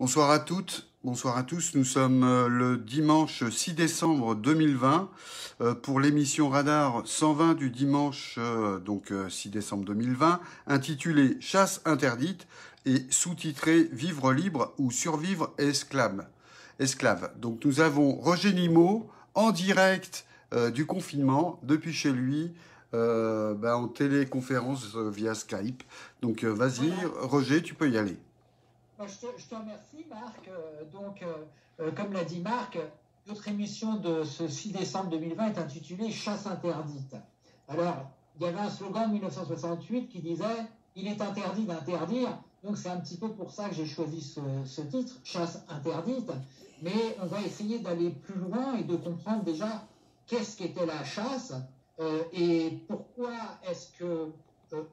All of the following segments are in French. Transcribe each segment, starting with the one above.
Bonsoir à toutes, bonsoir à tous. Nous sommes euh, le dimanche 6 décembre 2020 euh, pour l'émission Radar 120 du dimanche euh, donc 6 décembre 2020 intitulée Chasse interdite et sous-titrée Vivre libre ou survivre esclave. Esclave. Donc nous avons Roger Nimo en direct du confinement depuis chez lui. Ben, en téléconférence via Skype. Donc vas-y, Roger, tu peux y aller. Je te, remercie, Marc. Euh, donc, euh, euh, comme l'a dit Marc, notre émission de ce 6 décembre 2020 est intitulée Chasse interdite. Alors, il y avait un slogan en 1968 qui disait Il est interdit d'interdire. Donc, c'est un petit peu pour ça que j'ai choisi ce, titre, Chasse interdite. Mais on va essayer d'aller plus loin et de comprendre déjà qu'est-ce qu'était la chasse et pourquoi est-ce que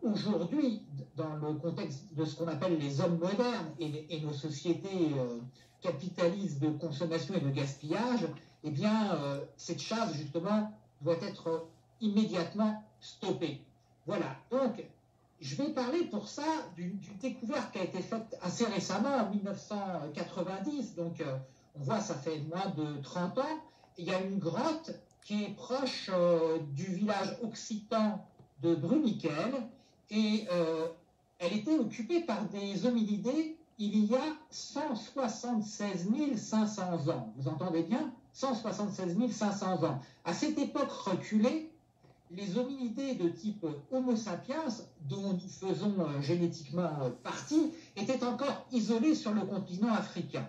aujourd'hui, dans le contexte de ce qu'on appelle les hommes modernes et, nos sociétés euh, capitalistes de consommation et de gaspillage, eh bien, euh, cette chasse, justement, doit être immédiatement stoppée. Voilà. Donc, je vais parler pour ça d'une découverte qui a été faite assez récemment, en 1990. Donc, on voit, ça fait moins de 30 ans. Il y a une grotte qui est proche du village occitan de Bruniquel et euh, elle était occupée par des hominidés il y a 176 500 ans. Vous entendez bien? 176 500 ans. À cette époque reculée, les hominidés de type Homo sapiens, dont nous faisons euh, génétiquement euh, partie, étaient encore isolés sur le continent africain.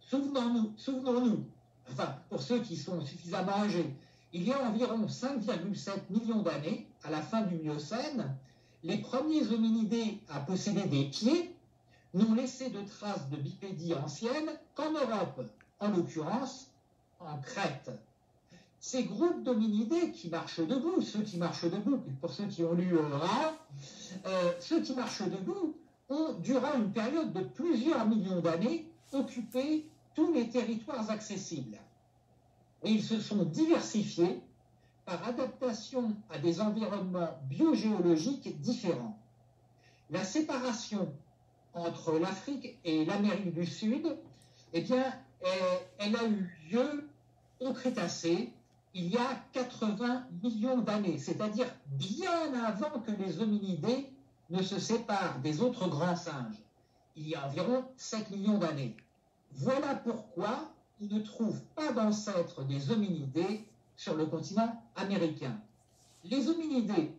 Souvenons-nous, souvenons-nous, enfin, pour ceux qui sont suffisamment âgés, il y a environ 5,7 millions d'années, à la fin du Miocène, les premiers hominidés à posséder des pieds n'ont laissé de traces de bipédie ancienne qu'en Europe, en l'occurrence en Crète. Ces groupes d'hominidés qui marchent debout, ceux qui marchent debout, pour ceux qui ont lu euh, euh ceux qui marchent debout ont, durant une période de plusieurs millions d'années, occupé tous les territoires accessibles. Et ils se sont diversifiés par adaptation à des environnements biogéologiques différents. La séparation entre l'Afrique et l'Amérique du Sud, eh bien, elle a eu lieu au Crétacé il y a 80 millions d'années, c'est-à-dire bien avant que les hominidés ne se séparent des autres grands singes, il y a environ 7 millions d'années. Voilà pourquoi on ne trouve pas d'ancêtres des hominidés sur le continent américain. Les hominidés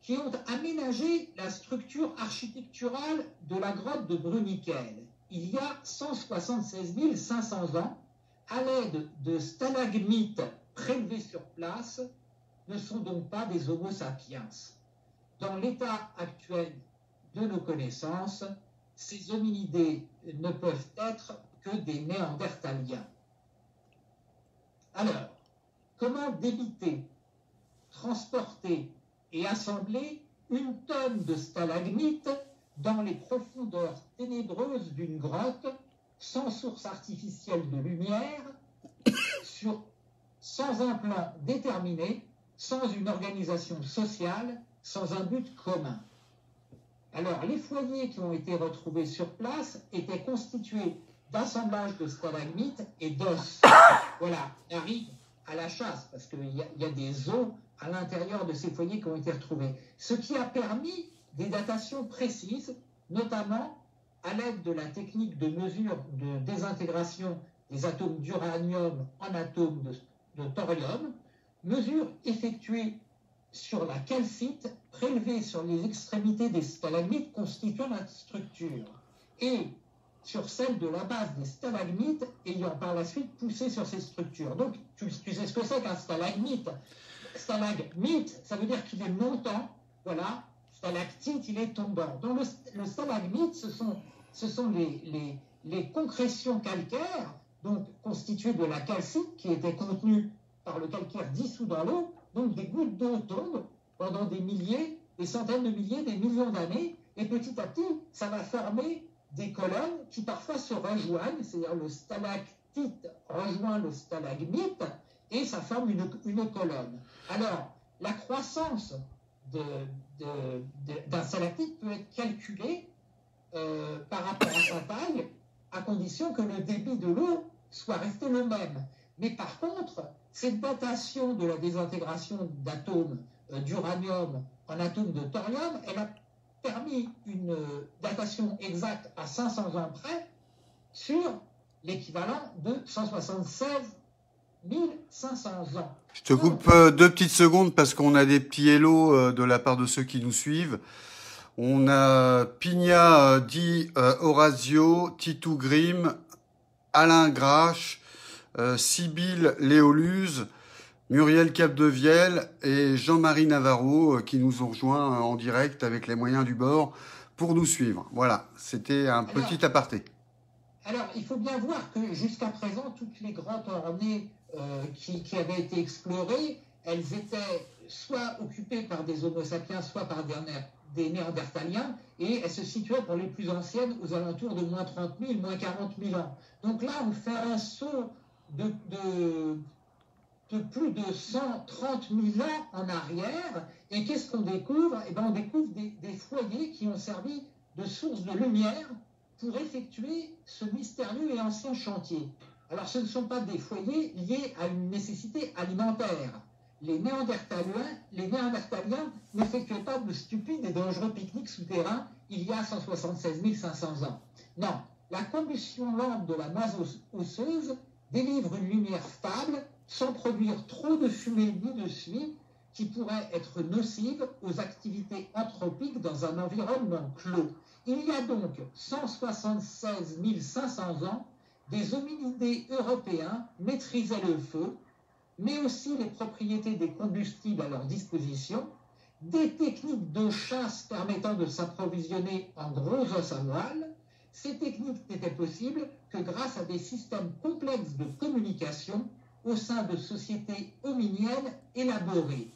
qui ont aménagé la structure architecturale de la grotte de Bruniquel il y a 176 500 ans, à l'aide de stalagmites prélevés sur place, ne sont donc pas des Homo sapiens. Dans l'état actuel de nos connaissances, ces hominidés ne peuvent être que des néandertaliens. Alors, comment débiter, transporter et assembler une tonne de stalagmites dans les profondeurs ténébreuses d'une grotte sans source artificielle de lumière, sans un plan déterminé, sans une organisation sociale, sans un but commun. Alors, les foyers qui ont été retrouvés sur place étaient constitués d'assemblages de stalagmites et d'os. Voilà, arrive à la chasse, parce qu'il y, a des os à l'intérieur de ces foyers qui ont été retrouvés. Ce qui a permis des datations précises, notamment à l'aide de la technique de mesure de désintégration des atomes d'uranium en atomes de, thorium, mesure effectuée sur la calcite prélevée sur les extrémités des stalagmites constituant la structure. Et sur celle de la base des stalagmites ayant par la suite poussé sur ces structures. Donc, tu, sais ce que c'est qu'un stalagmite Stalagmite, ça veut dire qu'il est montant, voilà. Stalactite, il est tombant. Donc, le, stalagmite, ce sont, ce sont les, les, les, concrétions calcaires, donc constituées de la calcite qui était contenue par le calcaire dissous dans l'eau. Donc, des gouttes d'eau tombent pendant des milliers, des centaines de milliers, des millions d'années, et petit à petit, ça va former des colonnes qui parfois se rejoignent, c'est-à-dire le stalactite rejoint le stalagmite et ça forme une, colonne. Alors, la croissance d'un stalactite peut être calculée euh, par rapport à sa taille à condition que le débit de l'eau soit resté le même. Mais par contre, cette datation de la désintégration d'atomes euh, d'uranium en atomes de thorium, elle a permis une datation exacte à 500 ans près sur l'équivalent de 176 1500 ans. Je te coupe euh, deux petites secondes parce qu'on a des petits hello euh, de la part de ceux qui nous suivent. On a Pigna euh, dit Horacio, Titou Grim, Alain Grache, Sibylle Léoluse, Muriel Capdevielle et Jean-Marie Navarro qui nous ont rejoints en direct avec les moyens du bord pour nous suivre. Voilà, c'était un petit aparté. Alors, il faut bien voir que jusqu'à présent, toutes les grandes ornées euh, qui, avaient été explorées, elles étaient soit occupées par des Homo sapiens, soit par des, Néandertaliens, et elles se situaient pour les plus anciennes aux alentours de moins 30 000, moins 40 000 ans. Donc là, on fait un saut de, plus de 130 000 ans en arrière, et qu'est-ce qu'on découvre? Eh bien, on découvre des, des foyers qui ont servi de source de lumière pour effectuer ce mystérieux et ancien chantier. Alors ce ne sont pas des foyers liés à une nécessité alimentaire. Les Néandertaliens, les Néandertaliens n'effectuaient pas de stupides et dangereux pique-niques souterrains il y a 176 500 ans. Non, la combustion lente de la masse osseuse délivre une lumière stable sans produire trop de fumée ni de suie qui pourrait être nocive aux activités anthropiques dans un environnement clos. Il y a donc 176 500 ans, des hominidés européens maîtrisaient le feu, mais aussi les propriétés des combustibles à leur disposition, des techniques de chasse permettant de s'approvisionner en gros os à moelle. Ces techniques n'étaient possibles que grâce à des systèmes complexes de communication au sein de sociétés hominiennes élaborées.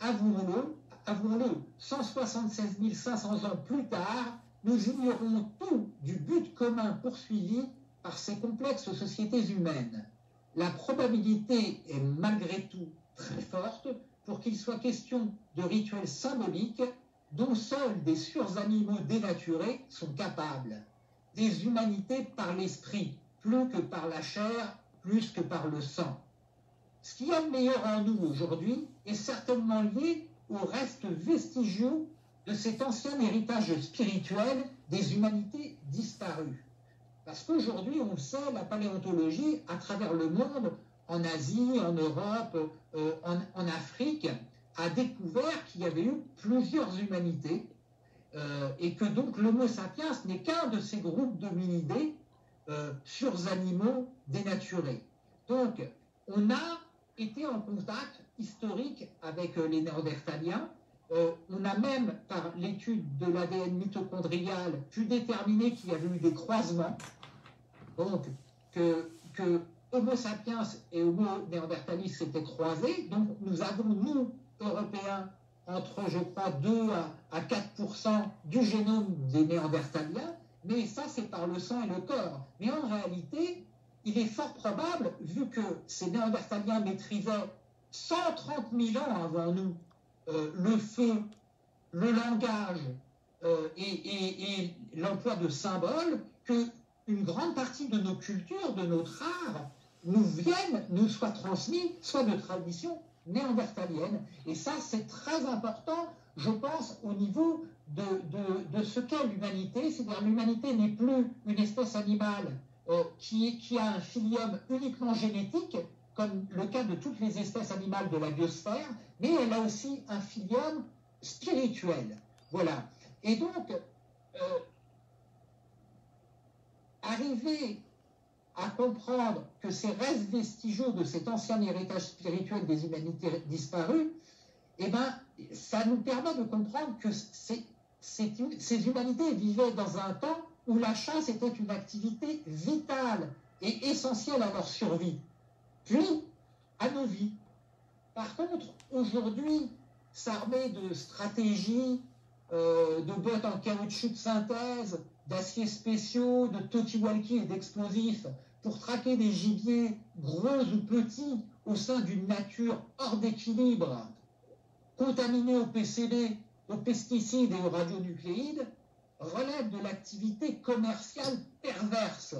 Avouons-le, avouons-le, 176 500 ans plus tard, nous ignorons tout du but commun poursuivi par ces complexes sociétés humaines. La probabilité est malgré tout très forte pour qu'il soit question de rituels symboliques dont seuls des suranimaux dénaturés sont capables. Des humanités par l'esprit, plus que par la chair, plus que par le sang. Ce qui a de meilleur en nous aujourd'hui est certainement lié aux restes vestigiaux de cet ancien héritage spirituel des humanités disparues. Parce qu'aujourd'hui, on sait, la paléontologie, à travers le monde, en Asie, en Europe, euh, en, Afrique, a découvert qu'il y avait eu plusieurs humanités euh, et que donc l'Homo sapiens n'est qu'un de ces groupes d'hominidés euh, sur animaux dénaturés. Donc, on a été en contact historique avec euh, les Néandertaliens. Euh, on a même, par l'étude de l'ADN mitochondrial, pu déterminer qu'il y avait eu des croisements. Donc, que, Homo sapiens et Homo néandertalis s'étaient croisés. Donc, nous avons, nous, Européens, entre, je crois, 2 à, 4% du génome des Néandertaliens. Mais ça, c'est par le sang et le corps. Mais en réalité, il est fort probable, vu que ces Néandertaliens maîtrisaient 130 000 ans avant nous euh, le feu, le langage euh, et, l'emploi de symboles, que une grande partie de nos cultures, de notre art, nous viennent, nous soient transmis, soit de tradition néandertalienne. Et ça, c'est très important, je pense, au niveau de, de ce qu'est l'humanité. C'est-à-dire l'humanité n'est plus une espèce animale euh, qui, a un filium uniquement génétique, comme le cas de toutes les espèces animales de la biosphère, mais elle a aussi un filium spirituel. Voilà. Et donc, euh, arriver à comprendre que ces restes vestigiaux de cet ancien héritage spirituel des humanités disparues, eh ben, ça nous permet de comprendre que ces humanités vivaient dans un temps où la chasse était une activité vitale et essentielle à leur survie, puis à nos vies. Par contre, aujourd'hui, s'armer de stratégies, euh, de bottes en caoutchouc de synthèse, d'aciers spéciaux, de totiwalki et d'explosifs pour traquer des gibiers gros ou petits au sein d'une nature hors d'équilibre, contaminée au PCB, aux pesticides et aux radionucléides, relève de l'activité commerciale perverse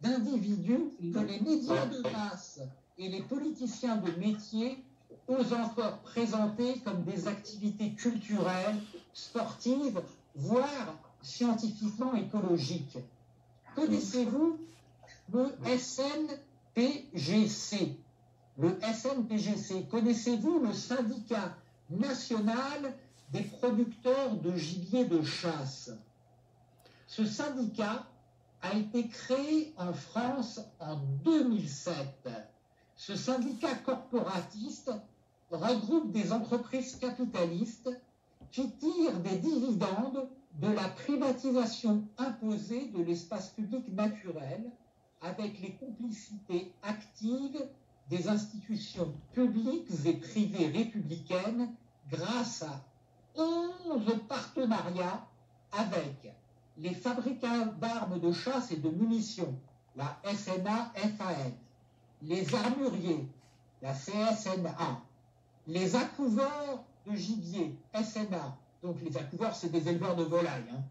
d'individus que les médias de masse et les politiciens de métier osent encore présenter comme des activités culturelles, sportives, voire scientifiquement écologiques. Connaissez-vous le SNPGC Le SNPGC, connaissez-vous le syndicat national des producteurs de gibier de chasse? Ce syndicat a été créé en France en 2007. Ce syndicat corporatiste regroupe des entreprises capitalistes qui tirent des dividendes de la privatisation imposée de l'espace public naturel avec les complicités actives des institutions publiques et privées républicaines grâce à 11 partenariats avec les fabricants d'armes de chasse et de munitions, la SNA-FAN, les armuriers, la CSNA, les accouveurs de gibier, SNA, donc les accouveurs, c'est des éleveurs de volailles, hein.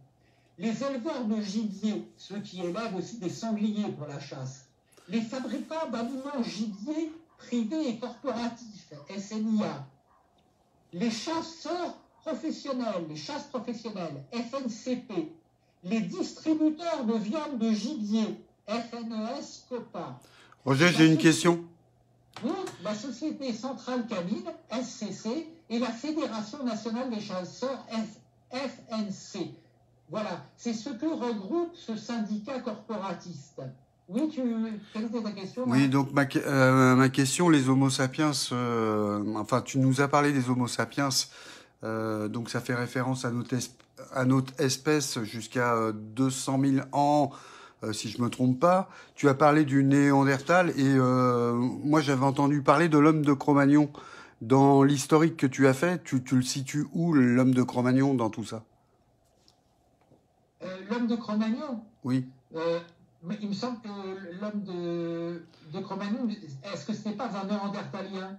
les éleveurs de gibier, ceux qui élèvent aussi des sangliers pour la chasse, les fabricants d'aliments gibier privés et corporatifs, SNIA, les chasseurs professionnels, les chasses professionnelles, FNCP, les distributeurs de viande de gibier, FNES, COPA. Roger, j'ai une question. Oui, la Société Centrale Canine, SCC, et la Fédération Nationale des Chasseurs, FNC. Voilà, c'est ce que regroupe ce syndicat corporatiste. Oui, tu, quelle était ta question Oui, donc ma, euh, ma, question, les Homo sapiens, euh, enfin, tu nous as parlé des Homo sapiens, euh, donc ça fait référence à notre, à notre espèce jusqu'à 200 000 ans, si je me trompe pas. Tu as parlé du Néandertal et moi j'avais entendu parler de l'homme de Cro-Magnon. Dans l'historique que tu as fait, tu, tu le situes où l'homme de Cro-Magnon dans tout ça? L'homme de Cro-Magnon? Oui il me semble que l'homme de, de Cro-Magnon, est-ce que ce n'est pas un néandertalien?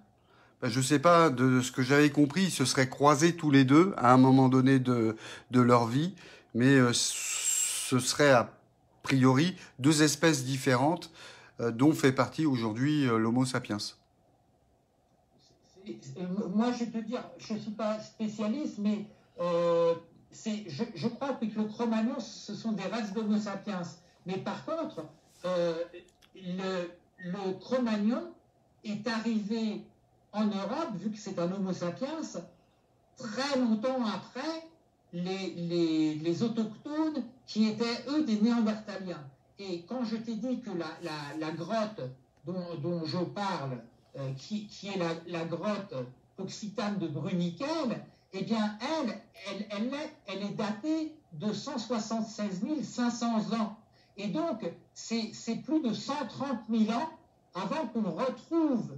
Je ne sais pas, de ce que j'avais compris, ils se seraient croisés tous les deux à un moment donné de, de leur vie, mais euh, ce serait a priori deux espèces différentes euh, dont fait partie aujourd'hui euh, l'Homo sapiens. Moi, je vais te dire, je ne suis pas spécialiste, mais je, je, crois que le Cro-Magnon, ce sont des races d'Homo sapiens. Mais par contre, euh, le, le est arrivé en Europe, vu que c'est un Homo sapiens, très longtemps après les, les, autochtones qui étaient, eux, des néandertaliens. Et quand je t'ai dit que la, la, grotte dont, dont, je parle, euh, qui, qui, est la, la, grotte occitane de Bruniquel, eh bien, elle, elle, elle, est, elle est datée de 176 500 ans. Et donc, c'est plus de 130 000 ans avant qu'on retrouve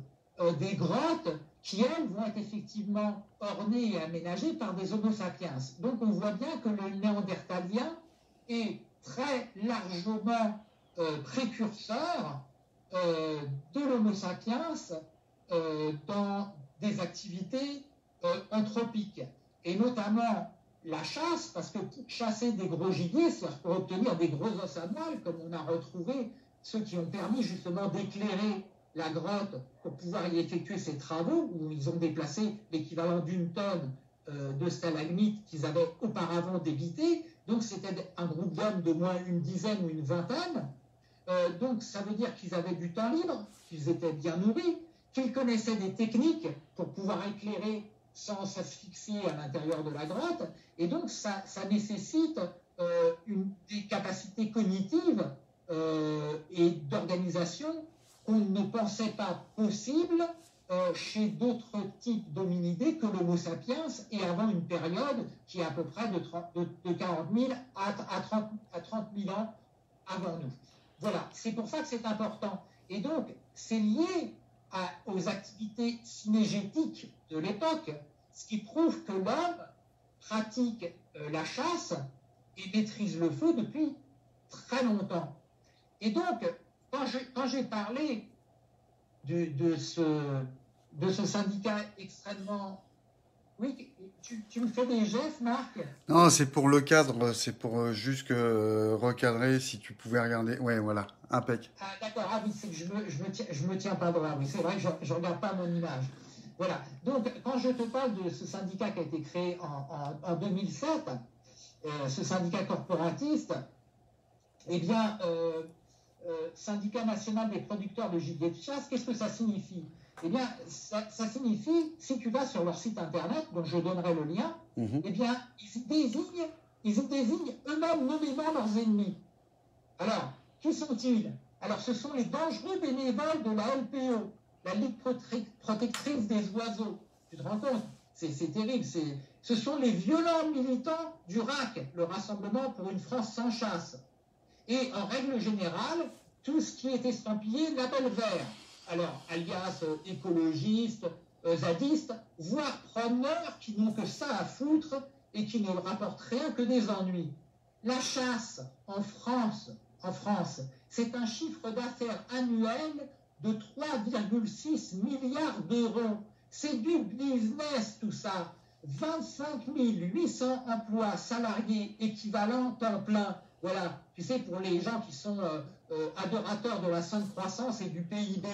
des grottes qui, elles, vont être effectivement ornées et aménagées par des Homo sapiens. Donc, on voit bien que le néandertalien est très largement euh, précurseur euh, de l'Homo sapiens dans des activités anthropiques, et notamment la chasse, parce que chasser des gros gibiers, c'est pour obtenir des gros os à comme on a retrouvé ceux qui ont permis justement d'éclairer la grotte pour pouvoir y effectuer ces travaux, où ils ont déplacé l'équivalent d'une tonne euh, de stalagmites qu'ils avaient auparavant débité. Donc c'était un groupe d'hommes de moins une dizaine ou une vingtaine. Euh, donc ça veut dire qu'ils avaient du temps libre, qu'ils étaient bien nourris, qu'ils connaissaient des techniques pour pouvoir éclairer sans s'asphyxier à l'intérieur de la grotte. Et donc, ça, nécessite euh, des capacités cognitives et d'organisation qu'on ne pensait pas possible euh, chez d'autres types d'hominidés que l'Homo sapiens et avant une période qui est à peu près de, 40 000 à, 30, à 30 000 ans avant nous. Voilà, c'est pour ça que c'est important. Et donc, c'est lié aux activités synégétiques de l'époque, ce qui prouve que l'homme pratique euh, la chasse et maîtrise le feu depuis très longtemps. Et donc, quand j'ai parlé de, ce, de ce syndicat extrêmement... Oui, tu, me fais des gestes, Marc? Non, c'est pour le cadre, c'est pour euh, juste que, recadrer, si tu pouvais regarder. Ouais, voilà, impec. Ah, d'accord, ah oui, c'est que je me, je, me tiens, je me tiens pas droit, oui, c'est vrai que je ne regarde pas mon image. Voilà, donc quand je te parle de ce syndicat qui a été créé en, en, 2007, euh, ce syndicat corporatiste, eh bien, euh, syndicat national des producteurs de gibier de chasse, qu'est-ce que ça signifie? Eh bien, ça, signifie, si tu vas sur leur site internet, dont je donnerai le lien, mhm. eh bien, ils désignent, ils désignent eux-mêmes nommément leurs ennemis. Alors, qui sont-ils? Alors, ce sont les dangereux bénévoles de la LPO, la Ligue protectrice des oiseaux. Tu te rends compte? C'est terrible. Ce sont les violents militants du RAC, le Rassemblement pour une France sans chasse. Et en règle générale, tout ce qui est estampillé label vert alors alias euh, écologistes, euh, zadistes, voire promeneurs qui n'ont que ça à foutre et qui ne rapportent rien que des ennuis. La chasse en France, en France, c'est un chiffre d'affaires annuel de 3,6 milliards d'euros. C'est du business tout ça. 25 800 emplois salariés équivalents temps plein. Voilà, tu sais, pour les gens qui sont euh, euh, adorateurs de la sainte croissance et du PIB,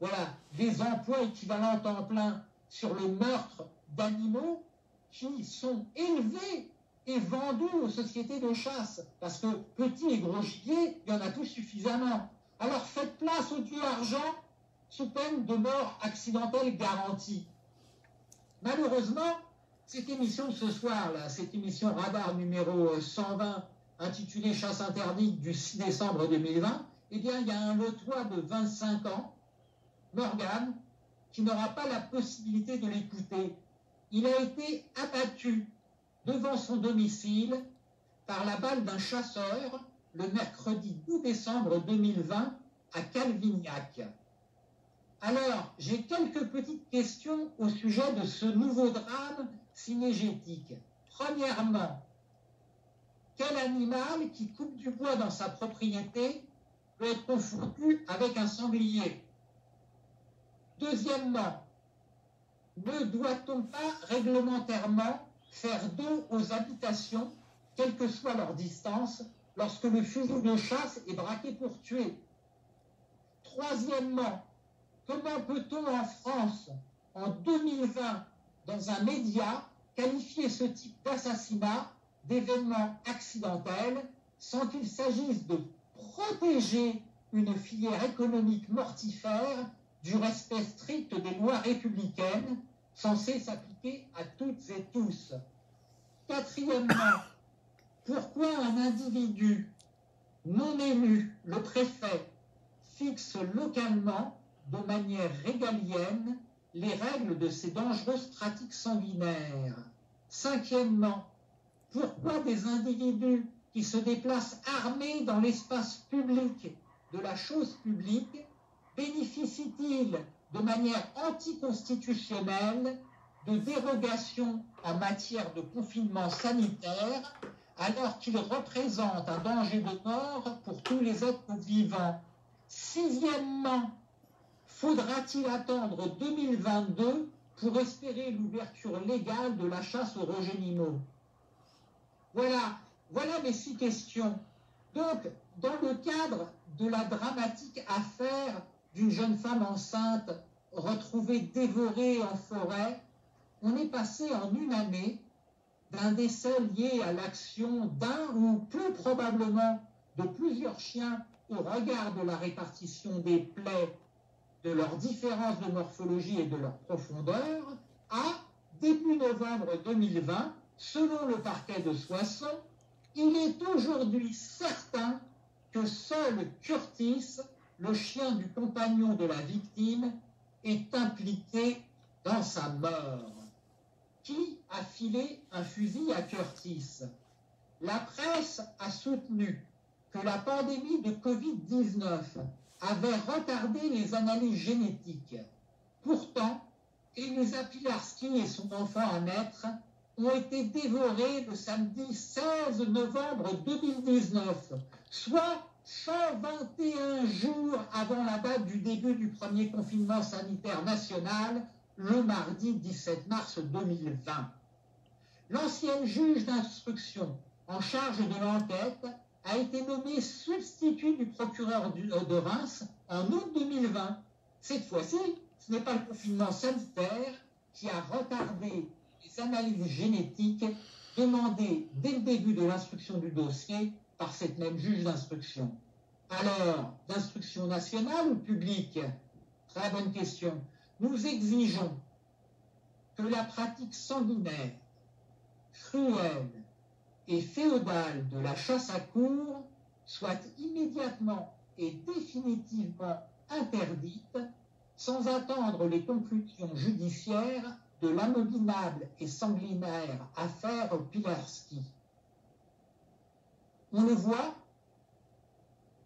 voilà, des emplois équivalents temps plein sur le meurtre d'animaux qui sont élevés et vendus aux sociétés de chasse. Parce que petits et gros gibier, il y en a tous suffisamment. Alors faites place au dieu argent sous peine de mort accidentelle garantie. Malheureusement, cette émission de ce soir, là, cette émission radar numéro 120 intitulé Chasse interdite du 6 décembre 2020, eh bien, il y a un lotois de 25 ans, Morgan, qui n'aura pas la possibilité de l'écouter. Il a été abattu devant son domicile par la balle d'un chasseur le mercredi 12 décembre 2020 à Calvignac. Alors, j'ai quelques petites questions au sujet de ce nouveau drame cinégétique. Premièrement, quel animal qui coupe du bois dans sa propriété peut être confondu avec un sanglier? Deuxièmement, ne doit-on pas réglementairement faire dos aux habitations, quelle que soit leur distance, lorsque le fusil de chasse est braqué pour tuer? Troisièmement, comment peut-on en France, en 2020, dans un média, qualifier ce type d'assassinat d'événements accidentels sans qu'il s'agisse de protéger une filière économique mortifère du respect strict des lois républicaines censées s'appliquer à toutes et tous. Quatrièmement, pourquoi un individu non élu, le préfet, fixe localement, de manière régalienne, les règles de ces dangereuses pratiques sanguinaires? Cinquièmement, pourquoi des individus qui se déplacent armés dans l'espace public de la chose publique bénéficient-ils de manière anticonstitutionnelle de dérogations en matière de confinement sanitaire alors qu'ils représentent un danger de mort pour tous les êtres vivants? Sixièmement, faudra-t-il attendre 2022 pour espérer l'ouverture légale de la chasse aux régénimaux voilà, voilà mes six questions. Donc, dans le cadre de la dramatique affaire d'une jeune femme enceinte retrouvée dévorée en forêt, on est passé en une année d'un décès lié à l'action d'un ou plus probablement de plusieurs chiens au regard de la répartition des plaies, de leur différence de morphologie et de leur profondeur, à début novembre 2020, Selon le parquet de Soissons, il est aujourd'hui certain que seul Curtis, le chien du compagnon de la victime, est impliqué dans sa mort. Qui a filé un fusil à Curtis? La presse a soutenu que la pandémie de Covid-19 avait retardé les analyses génétiques. Pourtant, Elisa Pilarski et son enfant à naître ont été dévorés le samedi 16 novembre 2019, soit 121 jours avant la date du début du premier confinement sanitaire national le mardi 17 mars 2020. L'ancienne juge d'instruction en charge de l'enquête a été nommée substitut du procureur de Reims en août 2020. Cette fois-ci, ce n'est pas le confinement sanitaire qui a retardé les analyses génétiques demandées dès le début de l'instruction du dossier par cette même juge d'instruction. Alors, d'instruction nationale ou publique? Très bonne question. Nous exigeons que la pratique sanguinaire, cruelle et féodale de la chasse à cour soit immédiatement et définitivement interdite sans attendre les conclusions judiciaires de l'amominable et sanguinaire affaire Pilarski. On le voit,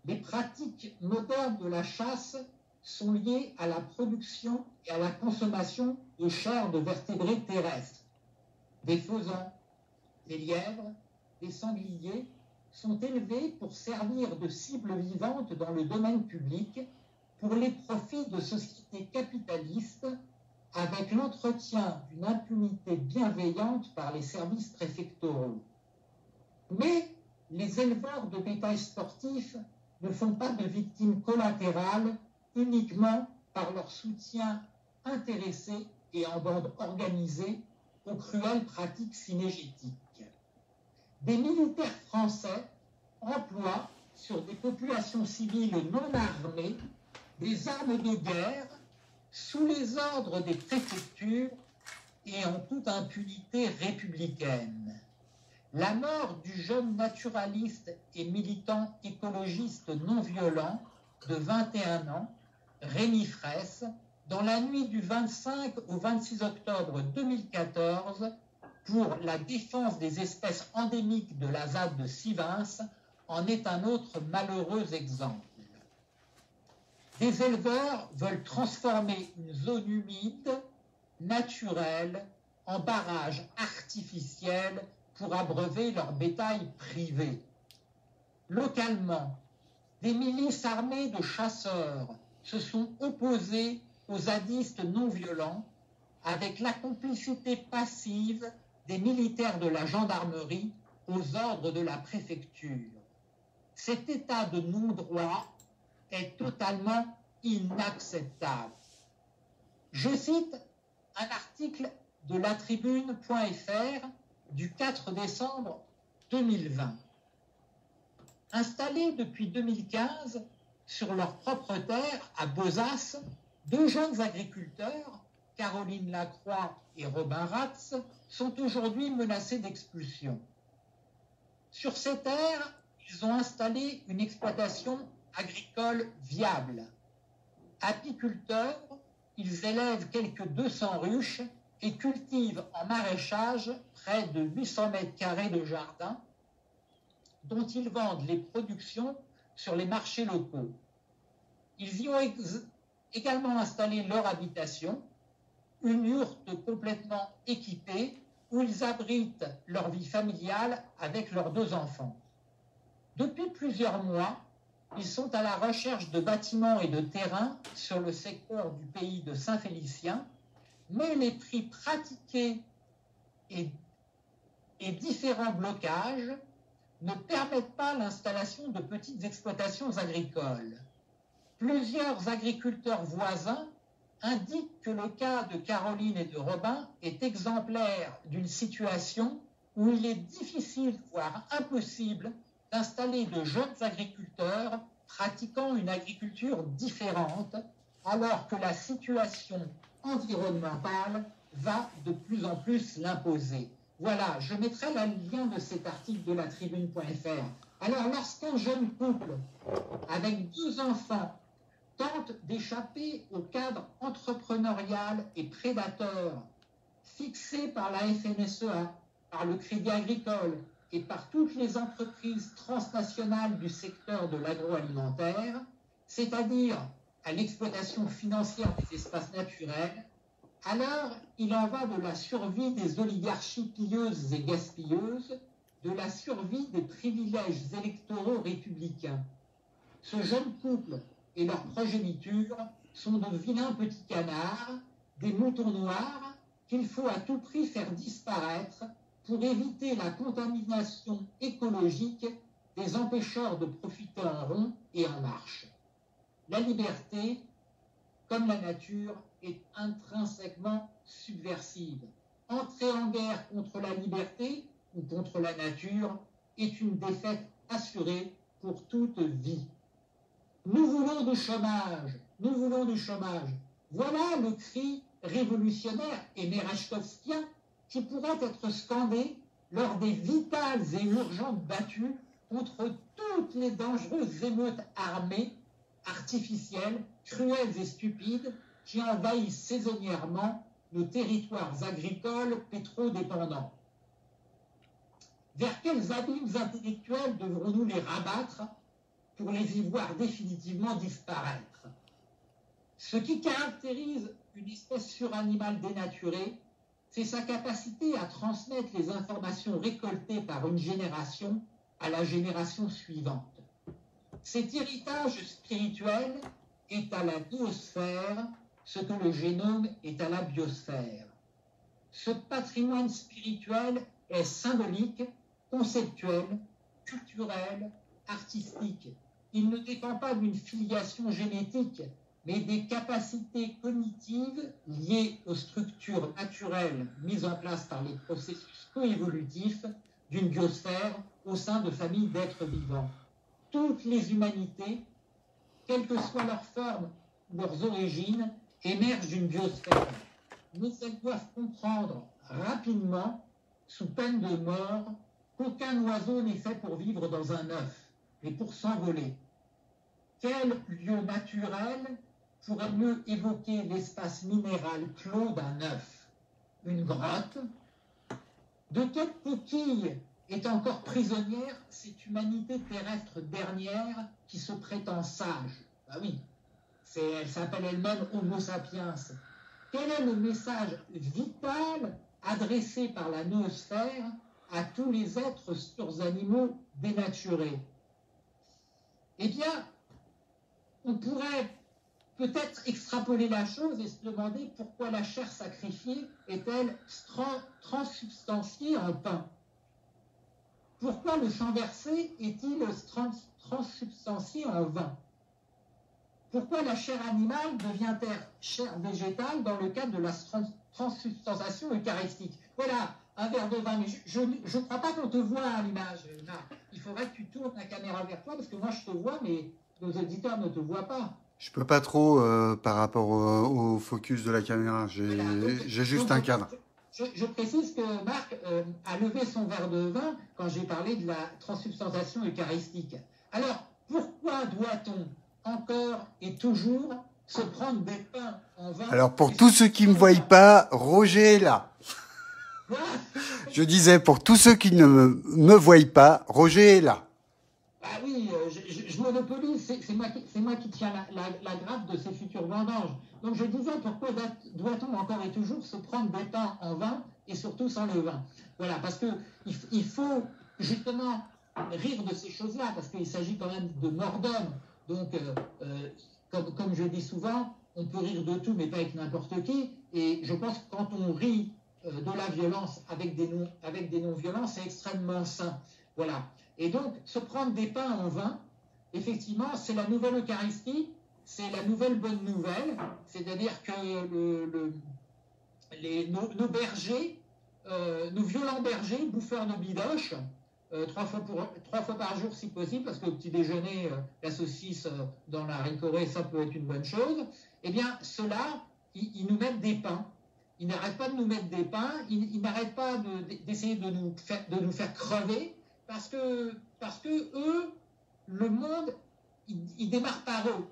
les pratiques modernes de la chasse sont liées à la production et à la consommation de chair de vertébrés terrestres. Des faisans, des lièvres, des sangliers sont élevés pour servir de cible vivante dans le domaine public pour les profits de sociétés capitalistes avec l'entretien d'une impunité bienveillante par les services préfectoraux. Mais les éleveurs de bétail sportif ne font pas de victimes collatérales uniquement par leur soutien intéressé et en bande organisée aux cruelles pratiques cinégétiques. Des militaires français emploient sur des populations civiles non armées des armes de guerre sous les ordres des préfectures et en toute impunité républicaine. La mort du jeune naturaliste et militant écologiste non violent de 21 ans, Rémi Fraisse, dans la nuit du 25 au 26 octobre 2014 pour la défense des espèces endémiques de la ZAD de Sivins en est un autre malheureux exemple. Des éleveurs veulent transformer une zone humide, naturelle, en barrage artificiel pour abreuver leur bétail privé. Localement, des milices armées de chasseurs se sont opposées aux zadistes non violents avec la complicité passive des militaires de la gendarmerie aux ordres de la préfecture. Cet état de non-droit est totalement inacceptable. Je cite un article de la tribune.fr du 4 décembre 2020. Installés depuis 2015 sur leur propre terre à Besace, deux jeunes agriculteurs, Caroline Lacroix et Robin Ratz, sont aujourd'hui menacés d'expulsion. Sur ces terres, ils ont installé une exploitation agricole viable. Apiculteurs, ils élèvent quelques 200 ruches et cultivent en maraîchage près de 800 mètres carrés de jardin dont ils vendent les productions sur les marchés locaux. Ils y ont également installé leur habitation, une yourte complètement équipée où ils abritent leur vie familiale avec leurs deux enfants. Depuis plusieurs mois, ils sont à la recherche de bâtiments et de terrains sur le secteur du pays de Saint-Félicien, mais les prix pratiqués et, différents blocages ne permettent pas l'installation de petites exploitations agricoles. Plusieurs agriculteurs voisins indiquent que le cas de Caroline et de Robin est exemplaire d'une situation où il est difficile, voire impossible, d'installer de jeunes agriculteurs pratiquant une agriculture différente, alors que la situation environnementale va de plus en plus l'imposer. Voilà, je mettrai le lien de cet article de la tribune.fr. Alors, lorsqu'un jeune couple avec deux enfants tente d'échapper au cadre entrepreneurial et prédateur fixé par la FNSEA, par le Crédit Agricole et par toutes les entreprises transnationales du secteur de l'agroalimentaire, c'est-à-dire à, l'exploitation financière des espaces naturels, alors il en va de la survie des oligarchies pilleuses et gaspilleuses, de la survie des privilèges électoraux républicains. Ce jeune couple et leur progéniture sont de vilains petits canards, des moutons noirs qu'il faut à tout prix faire disparaître pour éviter la contamination écologique des empêcheurs de profiter en rond et en marche. La liberté, comme la nature, est intrinsèquement subversive. Entrer en guerre contre la liberté ou contre la nature est une défaite assurée pour toute vie. Nous voulons du chômage, nous voulons du chômage. Voilà le cri révolutionnaire et merachkovskien qui pourrait être scandé lors des vitales et urgentes battues contre toutes les dangereuses émeutes armées, artificielles, cruelles et stupides qui envahissent saisonnièrement nos territoires agricoles pétrodépendants. Vers quels abîmes intellectuels devrons-nous les rabattre pour les y voir définitivement disparaître? Ce qui caractérise une espèce suranimale dénaturée, c'est sa capacité à transmettre les informations récoltées par une génération à la génération suivante. Cet héritage spirituel est à la noosphère ce que le génome est à la biosphère. Ce patrimoine spirituel est symbolique, conceptuel, culturel, artistique. Il ne dépend pas d'une filiation génétique, mais des capacités cognitives liées aux structures naturelles mises en place par les processus coévolutifs d'une biosphère au sein de familles d'êtres vivants. Toutes les humanités, quelle que soit leur forme ou leurs origines, émergent d'une biosphère. Mais elles doivent comprendre rapidement, sous peine de mort, qu'aucun oiseau n'est fait pour vivre dans un œuf, mais pour s'envoler. Quel lieu naturel pourrait mieux évoquer l'espace minéral clos d'un œuf Une grotte. De quelle coquille est encore prisonnière cette humanité terrestre dernière qui se prétend sage? Bah oui, elle s'appelle elle-même Homo sapiens. Quel est le message vital adressé par la noosphère à tous les êtres sur animaux dénaturés? Eh bien, on pourrait peut-être extrapoler la chose et se demander pourquoi la chair sacrifiée est-elle transsubstantiée en pain Pourquoi le sang versé est-il transsubstantié en vin? Pourquoi la chair animale devient-elle chair végétale dans le cadre de la transsubstantiation eucharistique? Voilà, un verre de vin. Mais je ne crois pas qu'on te voit à l'image. Il faudrait que tu tournes la caméra vers toi parce que moi je te vois, mais nos auditeurs ne te voient pas. Je peux pas trop euh, par rapport au, focus de la caméra. J'ai juste un cadre. Je, précise que Marc euh, a levé son verre de vin quand j'ai parlé de la transsubstantiation eucharistique. Alors, pourquoi doit-on encore et toujours se prendre des pains en vin Alors, pour tous ceux qui ne me voient pas, Roger est là. je disais, pour tous ceux qui ne me, me voient pas, Roger est là. Ah oui, euh, monopolise, c'est moi, moi, qui tiens la, la, grappe de ces futures vendanges. Donc je disais, pourquoi doit-on encore et toujours se prendre des pains en vin et surtout sans le vin Voilà, parce qu'il il faut justement rire de ces choses-là, parce qu'il s'agit quand même de mort d'homme. Donc, euh, euh, comme, comme, je dis souvent, on peut rire de tout, mais pas avec n'importe qui. Et je pense que quand on rit de la violence avec des non-violences, c'est extrêmement sain. Voilà. Et donc, se prendre des pains en vin, effectivement, c'est la nouvelle Eucharistie, c'est la nouvelle bonne nouvelle, c'est-à-dire que le, les, nos, bergers, euh, nos violents bergers, bouffeurs de bidoches, euh, trois, fois par jour si possible, parce qu'au petit déjeuner, euh, la saucisse dans la ricorée, ça peut être une bonne chose, eh bien, ceux-là, ils, nous mettent des pains. Ils n'arrêtent pas de nous mettre des pains, ils, n'arrêtent pas d'essayer de, nous de nous faire crever, parce que, parce que eux, le monde, il, démarre par eux.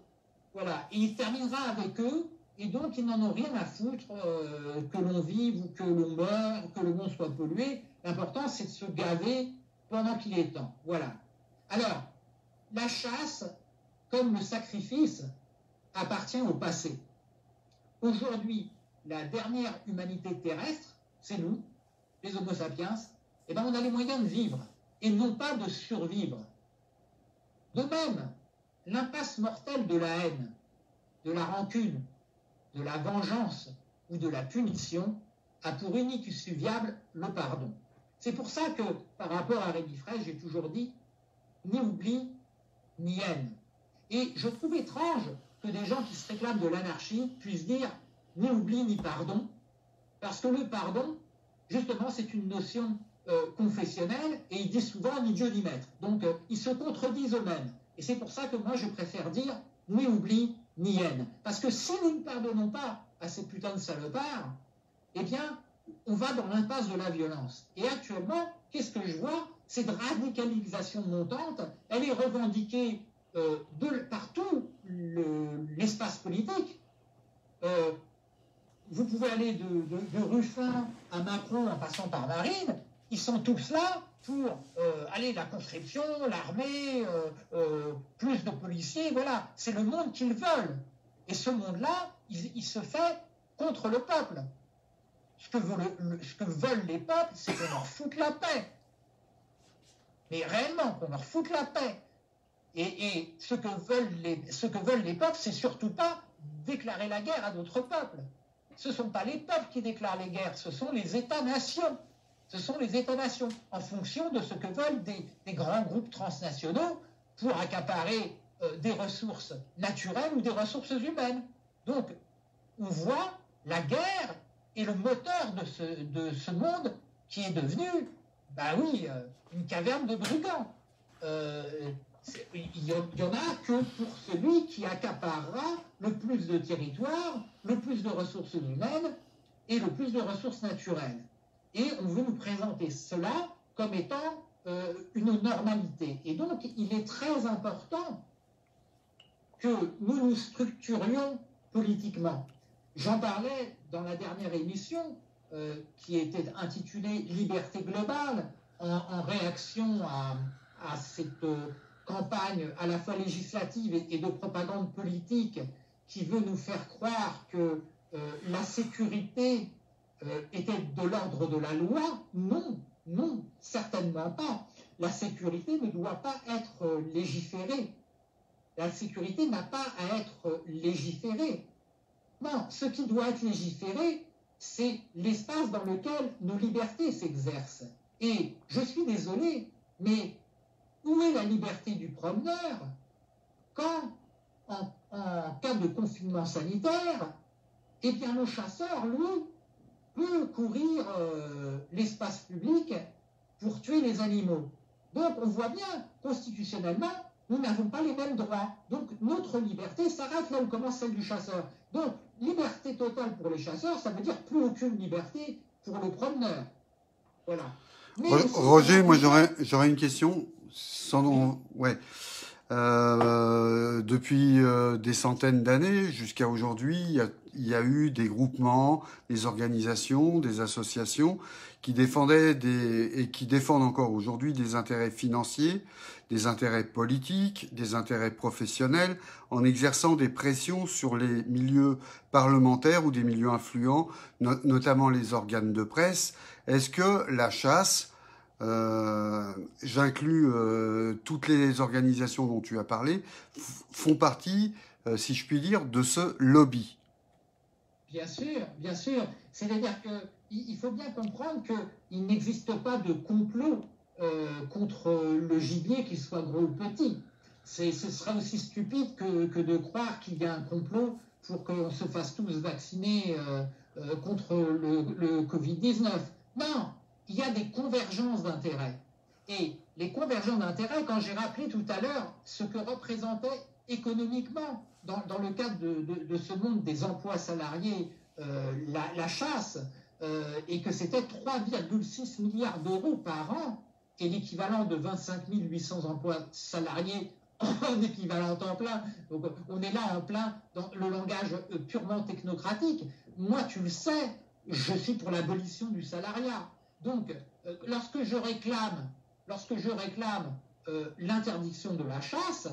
Voilà. Et il terminera avec eux. Et donc, ils n'en ont rien à foutre euh, que l'on vive ou que l'on meure, que le monde soit pollué. L'important, c'est de se gaver pendant qu'il est temps. Voilà. Alors, la chasse, comme le sacrifice, appartient au passé. Aujourd'hui, la dernière humanité terrestre, c'est nous, les Homo sapiens, et eh ben on a les moyens de vivre et non pas de survivre. De même, l'impasse mortelle de la haine, de la rancune, de la vengeance, ou de la punition a pour unique issue viable le pardon. C'est pour ça que, par rapport à Rémi Fraisse, j'ai toujours dit ni oubli, ni haine. Et je trouve étrange que des gens qui se réclament de l'anarchie puissent dire ni oubli, ni pardon, parce que le pardon, justement, c'est une notion euh, confessionnelle et ils disent souvent ni Dieu ni maître. Donc, euh, ils se contredisent eux-mêmes. Et c'est pour ça que moi, je préfère dire ni oubli, ni haine. Parce que si nous ne pardonnons pas à ces putains de salopards, eh bien, on va dans l'impasse de la violence. Et actuellement, qu'est-ce que je vois? Cette radicalisation montante, elle est revendiquée euh, de, par tout l'espace politique. Euh, vous pouvez aller de, Ruffin à Macron en passant par Marine, ils sont tous là pour euh, aller la conscription, l'armée, plus de policiers, voilà. C'est le monde qu'ils veulent. Et ce monde-là, il, se fait contre le peuple. Ce que, veulent, les peuples, c'est qu'on leur foute la paix. Mais réellement, qu'on leur foute la paix. Et, ce, que veulent les, ce que veulent les peuples, c'est surtout pas déclarer la guerre à d'autres peuples. Ce ne sont pas les peuples qui déclarent les guerres, ce sont les États-nations. Ce sont les États-nations, en fonction de ce que veulent des, grands groupes transnationaux pour accaparer euh, des ressources naturelles ou des ressources humaines. Donc, on voit la guerre est le moteur de ce, de ce monde qui est devenu, bah oui, euh, une caverne de brigands. Euh, il n'y en a que pour celui qui accaparera le plus de territoire, le plus de ressources humaines et le plus de ressources naturelles. Et on veut nous présenter cela comme étant euh, une normalité. Et donc, il est très important que nous nous structurions politiquement. J'en parlais dans la dernière émission euh, qui était intitulée Liberté globale en, réaction à, cette euh, campagne à la fois législative et, de propagande politique qui veut nous faire croire que la sécurité était de l'ordre de la loi. Non, non, certainement pas. La sécurité ne doit pas être légiférée. La sécurité n'a pas à être légiférée. Non, ce qui doit être légiféré, c'est l'espace dans lequel nos libertés s'exercent. Et je suis désolé, mais où est la liberté du promeneur quand, en, cas de confinement sanitaire, eh bien le chasseur, lui, peut courir euh, l'espace public pour tuer les animaux. Donc on voit bien, constitutionnellement, nous n'avons pas les mêmes droits. Donc notre liberté s'arrête là où commence celle du chasseur. Donc liberté totale pour les chasseurs, ça veut dire plus aucune liberté pour le promeneur. Voilà. Roger, moi j'aurais une question. Sans ouais. Euh, depuis euh, des centaines d'années jusqu'à aujourd'hui, il y, a, eu des groupements, des organisations, des associations qui défendaient des, et qui défendent encore aujourd'hui des intérêts financiers, des intérêts politiques, des intérêts professionnels, en exerçant des pressions sur les milieux parlementaires ou des milieux influents, notamment les organes de presse. Est-ce que la chasse euh, j'inclus euh, toutes les organisations dont tu as parlé, font partie, euh, si je puis dire, de ce lobby. Bien sûr, bien sûr. C'est-à-dire qu'il faut bien comprendre qu'il n'existe pas de complot contre le gibier, qu'il soit gros ou petit. Ce serait aussi stupide que, de croire qu'il y a un complot pour qu'on se fasse tous vacciner contre le, le Covid-19. Non, il y a des convergences d'intérêts. Et les convergences d'intérêts, quand j'ai rappelé tout à l'heure ce que représentait économiquement, dans, le cadre de, ce monde des emplois salariés, euh, la, chasse, euh, et que c'était 3,6 milliards d'euros par an, et l'équivalent de 25 800 emplois salariés en équivalent temps plein. Donc on est là en plein dans le langage euh, purement technocratique. Moi, tu le sais, je suis pour l'abolition du salariat. Donc, euh, lorsque je réclame, lorsque je réclame euh, l'interdiction de la chasse,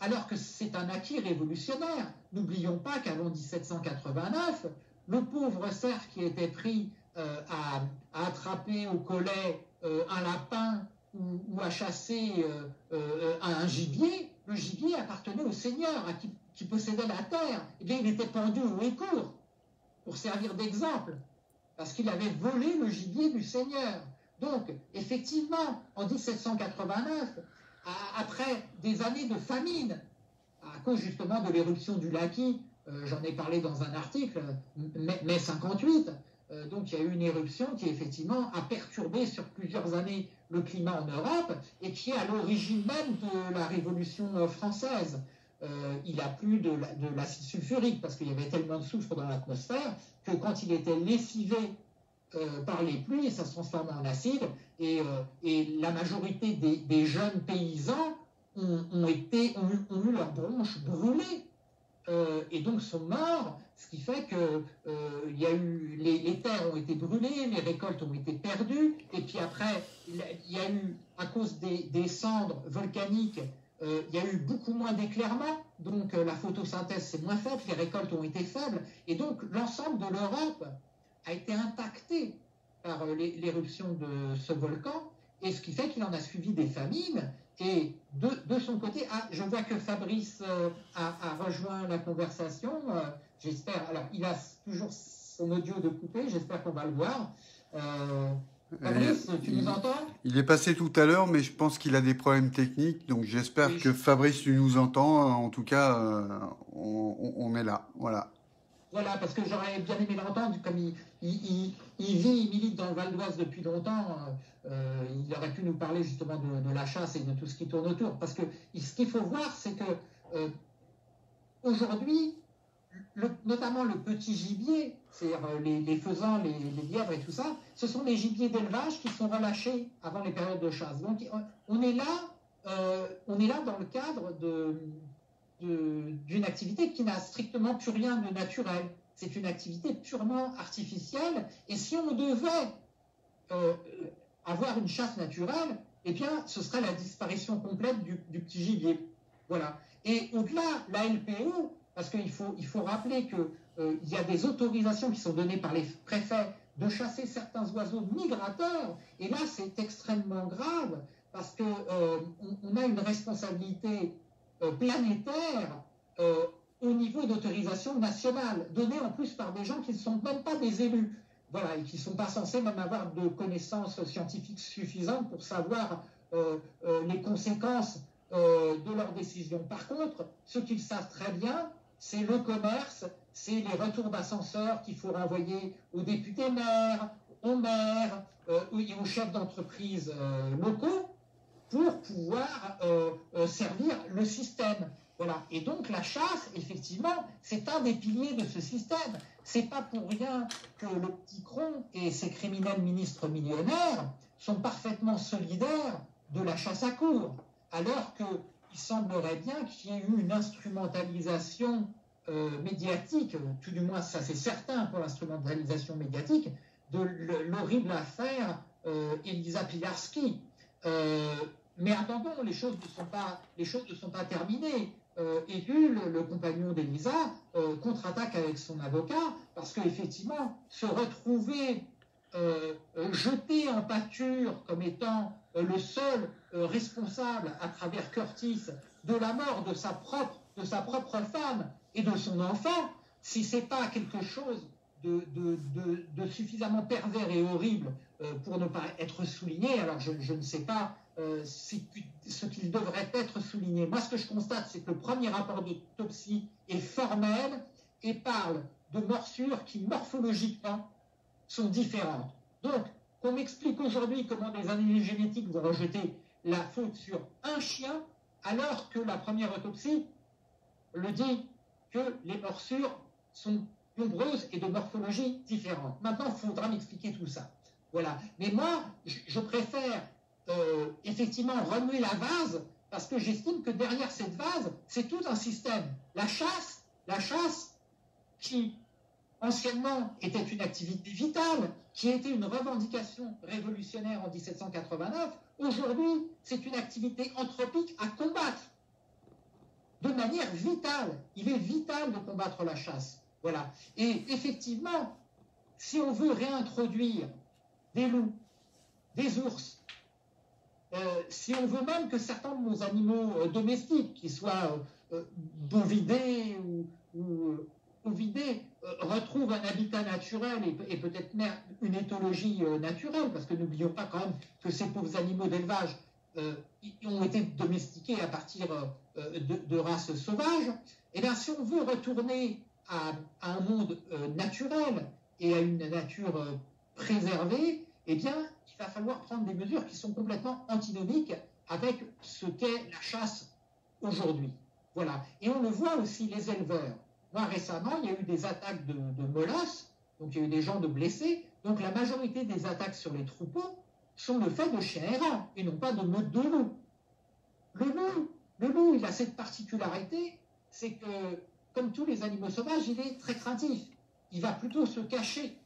alors que c'est un acquis révolutionnaire, n'oublions pas qu'avant 1789, le pauvre cerf qui était pris euh, à, attraper au collet un lapin ou, à chasser un gibier, le gibier appartenait au seigneur qui, possédait la terre. Eh bien, il était pendu au écourt. pour servir d'exemple, parce qu'il avait volé le gibier du Seigneur. Donc, effectivement, en 1789, après des années de famine, à cause justement de l'éruption du Laki, euh, j'en ai parlé dans un article, mai, 58, euh, donc il y a eu une éruption qui effectivement a perturbé sur plusieurs années le climat en Europe et qui est à l'origine même de la Révolution euh, il a plu de l'acide sulfurique parce qu'il y avait tellement de soufre dans l'atmosphère que quand il était lessivé par les pluies, ça se transformait en acide. Et, la majorité des, jeunes paysans ont, été, eu leurs bronches brûlées. Euh, et donc sont morts, ce qui fait que euh, y a eu, les, terres ont été brûlées, les récoltes ont été perdues, et puis après, il y a eu, à cause des, cendres volcaniques, euh, il y a eu beaucoup moins d'éclairement, donc la photosynthèse s'est moins faite, les récoltes ont été faibles, et donc l'ensemble de l'Europe a été impacté par l'éruption de ce volcan, et ce qui fait qu'il en a suivi des famines, et de, son côté, ah, je vois que Fabrice euh, a, rejoint la conversation. Euh, j'espère. Alors, il a toujours son audio de coupé. J'espère qu'on va le voir. Euh, Fabrice, tu nous entends Il est passé tout à l'heure, mais je pense qu'il a des problèmes techniques. Donc, j'espère que Fabrice, tu nous entends. En tout cas, on, on, est là. Voilà. Voilà, parce que j'aurais bien aimé l'entendre, comme il, il, vit, il milite dans le Val d'Oise depuis longtemps, euh, il aurait pu nous parler justement de, la chasse et de tout ce qui tourne autour. Parce que ce qu'il faut voir, c'est que euh, aujourd'hui, notamment le petit gibier, c'est-à-dire euh, les, faisans, les, lièvres et tout ça, ce sont les gibiers d'élevage qui sont relâchés avant les périodes de chasse. Donc on est là, on est là dans le cadre d'une activité qui n'a strictement plus rien de naturel. C'est une activité purement artificielle. Et si on devait euh, avoir une chasse naturelle, eh bien, ce serait la disparition complète du, petit gibier. Voilà. Et au-delà, la LPO, parce qu'il faut, il faut rappeler qu'il euh, y a des autorisations qui sont données par les préfets de chasser certains oiseaux migrateurs. Et là, c'est extrêmement grave parce qu'on euh, on a une responsabilité euh, planétaire au niveau d'autorisation nationale, donnée en plus par des gens qui ne sont même pas des élus, voilà, et qui ne sont pas censés même avoir de connaissances scientifiques suffisantes pour savoir les conséquences de leurs décisions. Par contre, ce qu'ils savent très bien, c'est le commerce, c'est les retours d'ascenseurs qu'il faut renvoyer aux députés maires, aux maires et aux chefs d'entreprise locaux pour pouvoir euh, euh, servir le système. Voilà. Et donc la chasse, effectivement, c'est un des piliers de ce système. C'est pas pour rien que le petit Cron et ses criminels ministres millionnaires sont parfaitement solidaires de la chasse à cour, alors qu'il semblerait bien qu'il y ait eu une instrumentalisation euh, médiatique, tout du moins ça c'est certain pour l'instrumentalisation médiatique, de l'horrible affaire Elisa Pilarski. Mais attendons, les choses ne sont pas, les choses ne sont pas terminées. Euh, le, compagnon d'Elisa, euh, contre-attaque avec son avocat parce qu'effectivement, se retrouver euh, jeté en pâture comme étant le seul responsable à travers Curtis de la mort de sa propre, de sa propre femme et de son enfant, si c'est pas quelque chose de, suffisamment pervers et horrible pour ne pas être souligné, alors je, je ne sais pas euh, ce qu'il devrait être souligné. Moi, ce que je constate, c'est que le premier rapport d'autopsie est formel et parle de morsures qui morphologiquement sont différentes. Donc, qu'on m'explique aujourd'hui comment des analyses génétiques vont rejeter la faute sur un chien, alors que la première autopsie le dit que les morsures sont nombreuses et de morphologie différente. Maintenant, il faudra m'expliquer tout ça. Voilà. Mais moi, je préfère euh, effectivement remuer la vase parce que j'estime que derrière cette vase, c'est tout un système. La chasse, la chasse qui anciennement était une activité vitale, qui était une revendication révolutionnaire en 1789, aujourd'hui c'est une activité anthropique à combattre de manière vitale. Il est vital de combattre la chasse. Voilà. Et effectivement, si on veut réintroduire des loups, des ours, euh, si on veut même que certains de nos animaux euh, domestiques, qu'ils soient euh, bovidés ou, covidés retrouvent un habitat naturel et, peut-être même une éthologie naturelle, parce que n'oublions pas quand même que ces pauvres animaux d'élevage ont été domestiqués à partir de, races sauvages, et bien si on veut retourner à, un monde naturel et à une nature préservée, eh bien, il va falloir prendre des mesures qui sont complètement antinomiques avec ce qu'est la chasse aujourd'hui. Voilà. Et on le voit aussi, les éleveurs. Moi, récemment, il y a eu des attaques de, de molosses, donc il y a eu des gens de blessés. Donc la majorité des attaques sur les troupeaux sont le fait de chiens errants et non pas de meutes de loups. Le loup, le loup, il a cette particularité, c'est que, comme tous les animaux sauvages, il est très craintif. Il va plutôt se cacher.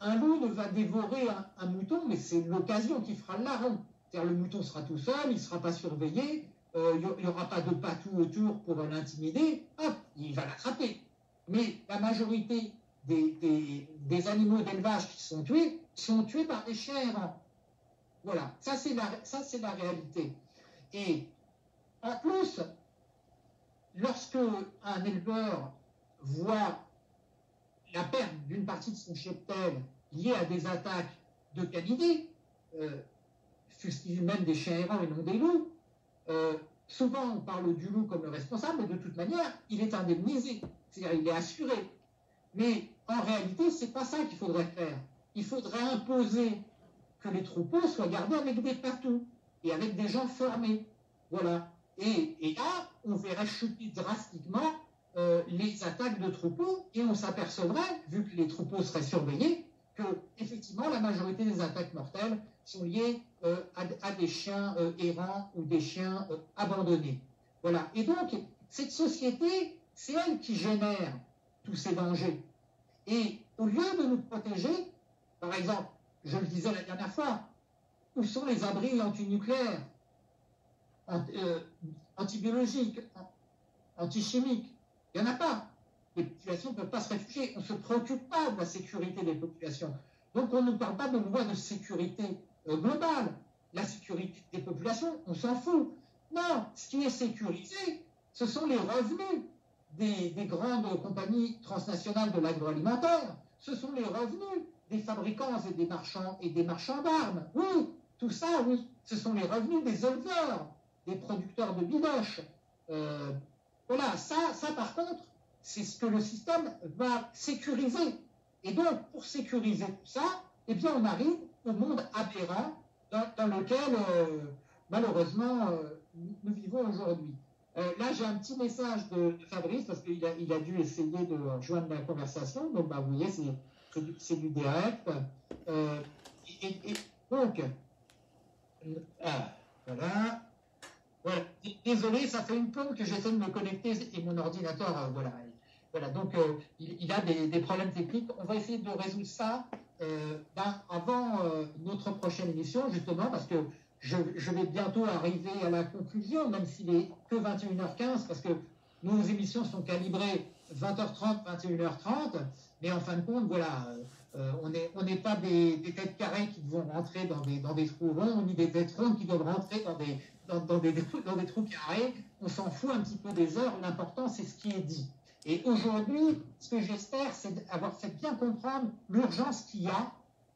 Un loup ne va dévorer un, mouton, mais c'est l'occasion qui fera le larron. C'est-à-dire le mouton sera tout seul, il ne sera pas surveillé, euh, il n'y aura pas de patou autour pour l'intimider, hop, il va l'attraper. Mais la majorité des, animaux d'élevage qui sont tués sont tués par des chiens errants. Voilà, ça c'est la, la réalité. Et en plus, lorsque un éleveur voit la perte d'une partie de son cheptel liée à des attaques de canidés, euh, même des chiens errants et non des loups, euh, souvent on parle du loup comme le responsable, mais de toute manière, il est indemnisé, c'est-à-dire il est assuré. Mais en réalité, c'est pas ça qu'il faudrait faire. Il faudrait imposer que les troupeaux soient gardés avec des patous et avec des gens formés. Voilà. Et, là, on verrait chuter drastiquement euh, les attaques de troupeaux et on s'apercevrait, vu que les troupeaux seraient surveillés, que effectivement la majorité des attaques mortelles sont liées euh, à, des chiens euh, errants ou des chiens abandonnés. Voilà. Et donc cette société, c'est elle qui génère tous ces dangers. Et au lieu de nous protéger, par exemple, je le disais la dernière fois, où sont les abris antinucléaires, antibiologiques, antichimiques? Il n'y en a pas. Les populations ne peuvent pas se réfugier. On ne se préoccupe pas de la sécurité des populations. Donc on ne parle pas de loi de sécurité euh, globale. La sécurité des populations, on s'en fout. Non, ce qui est sécurisé, ce sont les revenus des, grandes compagnies transnationales de l'agroalimentaire. Ce sont les revenus des fabricants et des marchands et des marchands d'armes. Oui, tout ça, oui. Ce sont les revenus des éleveurs, des producteurs de bidoches. Euh, voilà, ça, ça par contre, c'est ce que le système va sécuriser. Et donc, pour sécuriser tout ça, eh bien, on arrive au monde aberrant dans, lequel, euh, malheureusement, euh, nous vivons aujourd'hui. Euh, là, j'ai un petit message de, Fabrice, parce qu'il a, il a dû essayer de rejoindre la conversation. Donc, bah, vous voyez, c'est du, direct. Et, donc, voilà. Voilà. Désolé, ça fait une pomme que j'essaie de me connecter et mon ordinateur, voilà. Voilà, donc euh, il, a des, problèmes techniques. On va essayer de résoudre ça euh, ben, avant notre prochaine émission, justement, parce que je, vais bientôt arriver à la conclusion, même s'il est que 21h15, parce que nos émissions sont calibrées 20h30, 21h30, mais en fin de compte, voilà, on n'est pas des, têtes carrées qui vont rentrer dans des, dans des trous ronds, ni des têtes rondes qui doivent rentrer dans des, dans, dans des trous carrés, on s'en fout un petit peu des heures, l'important c'est ce qui est dit. Et aujourd'hui, ce que j'espère, c'est avoir fait bien comprendre l'urgence qu'il y a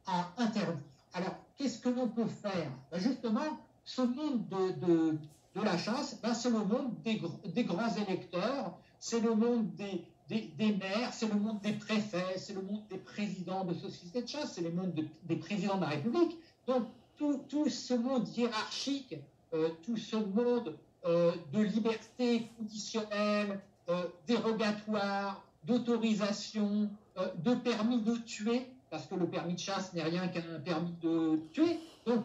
à interdire. Alors, qu'est-ce que l'on peut faire? Ben, Justement, ce monde de, de, la chasse, ben c'est le monde des, des, grands électeurs, c'est le monde des, des, maires, c'est le monde des préfets, c'est le monde des présidents de sociétés de chasse, c'est le monde des présidents de la République. Donc, tout, tout ce monde hiérarchique euh, tout ce monde euh, de liberté conditionnelle, dérogatoire, d'autorisation, de permis de tuer, parce que le permis de chasse n'est rien qu'un permis de tuer. Donc,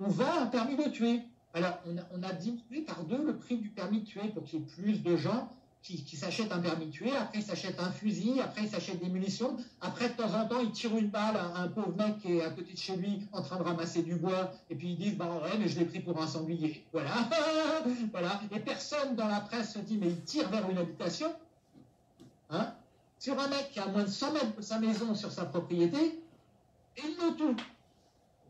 on vend un permis de tuer. Alors, on a, diminué par deux le prix du permis de tuer pour qu'il plus de gens qui, s'achètent un tuer, après ils s'achètent un fusil, après ils s'achètent des munitions, après de temps en temps ils tirent une balle à un pauvre mec qui est à côté de chez lui en train de ramasser du bois, et puis ils disent bah ouais mais je l'ai pris pour un sanglier. Voilà, voilà. Et personne dans la presse se dit mais il tire vers une habitation, hein, sur un mec qui a moins de 100 mètres de sa maison sur sa propriété, et il le tue.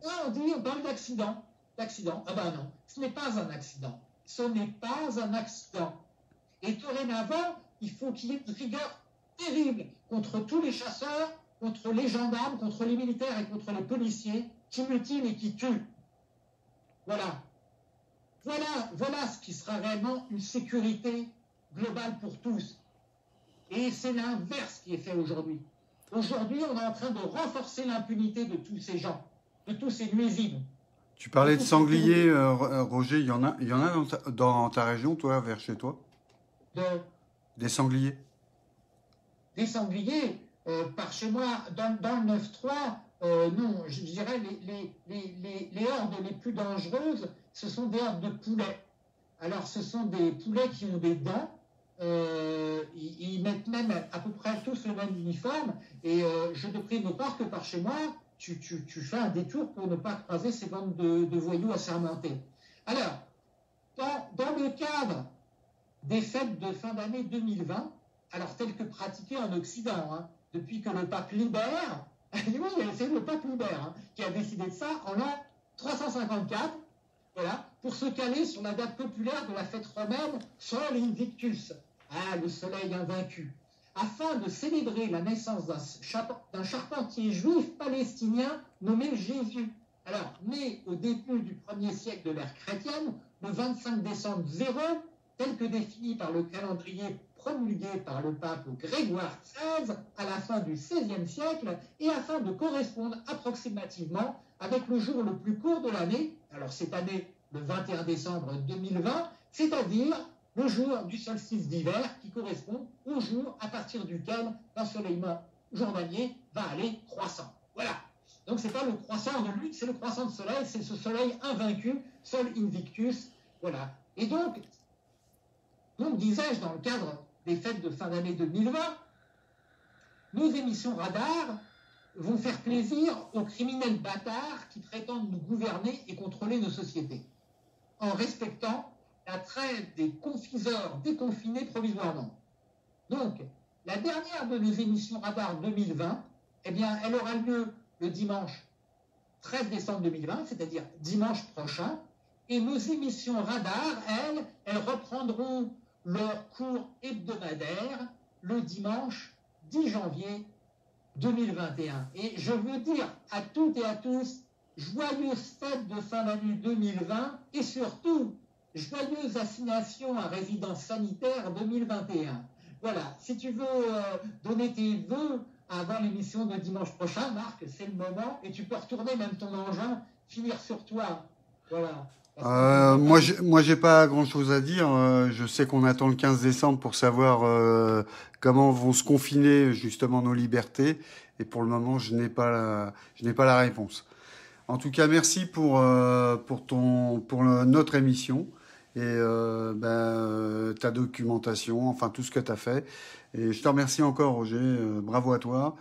Là on dit on parle d'accident, d'accident. Ah ben non, ce n'est pas un accident. Ce n'est pas un accident. Et dorénavant, il faut qu'il y ait une rigueur terrible contre tous les chasseurs, contre les gendarmes, contre les militaires et contre les policiers qui mutilent et qui tuent. Voilà. Voilà, voilà ce qui sera réellement une sécurité globale pour tous. Et c'est l'inverse qui est fait aujourd'hui. Aujourd'hui, on est en train de renforcer l'impunité de tous ces gens, de tous ces nuisibles. Tu parlais de sangliers, euh, euh, Roger, il y en a, il y en a dans ta, région, toi, vers chez toi? Des sangliers Des sangliers euh, Par chez moi, dans, le 9-3, non, je, dirais les, les, les, hordes les plus dangereuses, ce sont des hordes de poulets. Alors, ce sont des poulets qui ont des dents, ils, mettent même à peu près tous le même uniforme. Et je te prie de que par chez moi, tu, fais un détour pour ne pas croiser ces bandes de, voyous assermentés. Alors, dans, le cadre des fêtes de fin d'année 2020, alors telles que pratiquées en Occident, hein, depuis que le pape Libère, c'est le pape Libère hein, qui a décidé de ça en l'an 354, voilà, pour se caler sur la date populaire de la fête romaine Sol Invictus, ah, le soleil invaincu afin de célébrer la naissance d'un charpentier juif palestinien nommé Jésus. Alors, né au début du premier siècle de l'ère chrétienne, le 25 décembre 0, tel que défini par le calendrier promulgué par le pape Grégoire XIII à la fin du XVIe siècle, et afin de correspondre approximativement avec le jour le plus court de l'année, alors cette année le 21 décembre 2020, c'est-à-dire le jour du solstice d'hiver qui correspond au jour à partir duquel l'ensoleillement journalier va aller croissant. Voilà. Donc c'est pas le croissant de lune, c'est le croissant de soleil, c'est ce soleil invaincu, sol invictus. Voilà. Et donc, donc disais-je, dans le cadre des fêtes de fin d'année 2020, nos émissions radar vont faire plaisir aux criminels bâtards qui prétendent nous gouverner et contrôler nos sociétés, en respectant la trêve des confiseurs déconfinés provisoirement. Donc, la dernière de nos émissions radar 2020, eh bien, elle aura lieu le dimanche 13 décembre 2020, c'est-à-dire dimanche prochain, et nos émissions radar, elles, elles reprendront leur cours hebdomadaire le dimanche 10 janvier 2021. Et je veux dire à toutes et à tous, joyeuses fêtes de fin d'année 2020 et surtout, Joyeuse assignation à résidence sanitaire 2021. Voilà, si tu veux euh, donner tes vœux avant l'émission de dimanche prochain, Marc, c'est le moment, et tu peux retourner même ton engin, finir sur toi. Voilà. Euh, moi, moi, j'ai pas grand-chose à dire. Euh, je sais qu'on attend le 15 décembre pour savoir euh, comment vont se confiner justement nos libertés, et pour le moment, je n'ai pas, la, je n'ai pas la réponse. En tout cas, merci pour pour ton pour notre émission et euh, ben, euh, ta documentation, enfin tout ce que tu as fait. Et je te remercie encore, Roger. Euh, bravo à toi.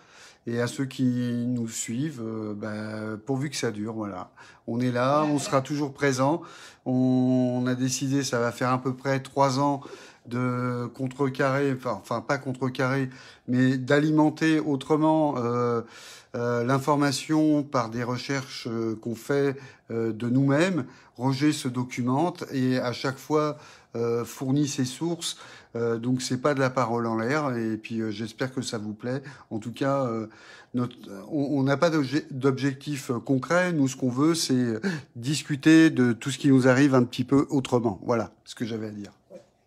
Et à ceux qui nous suivent, ben, pourvu que ça dure, voilà. On est là, on sera toujours présent. On, a décidé, ça va faire à peu près trois ans de contrecarrer, enfin, pas contrecarrer, mais d'alimenter autrement euh, euh, l'information par des recherches euh, qu'on fait de nous-mêmes. Roger se documente et à chaque fois fournit ses sources. donc c'est pas de la parole en l'air. Et puis j'espère que ça vous plaît. En tout cas, notre, on n'a pas d'objectif concret. Nous, ce qu'on veut, c'est discuter de tout ce qui nous arrive un petit peu autrement. Voilà ce que j'avais à dire.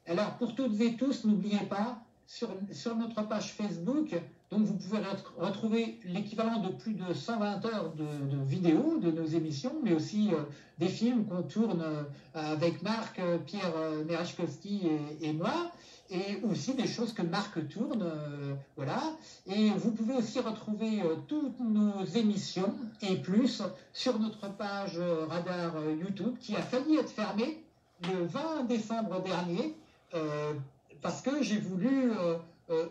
Alors, pour toutes et tous, n'oubliez pas, sur, notre page Facebook, donc vous pouvez retrouver l'équivalent de plus de 120 heures de, vidéos de nos émissions, mais aussi euh, des films qu'on tourne euh, avec Marc, euh, Pierre Merechkowski et, moi, et aussi des choses que Marc tourne, voilà. Et vous pouvez aussi retrouver toutes nos émissions et plus sur notre page Radar YouTube qui a failli être fermée le 20 décembre dernier parce que j'ai voulu euh, euh,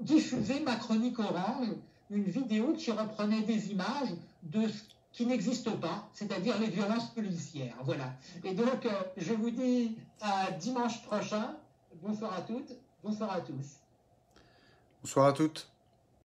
diffuser ma chronique orange, une vidéo qui reprenait des images de ce qui n'existe pas, c'est-à-dire les violences policières. Voilà. Et donc, je vous dis à dimanche prochain. Bonsoir à toutes, bonsoir à tous. Bonsoir à toutes.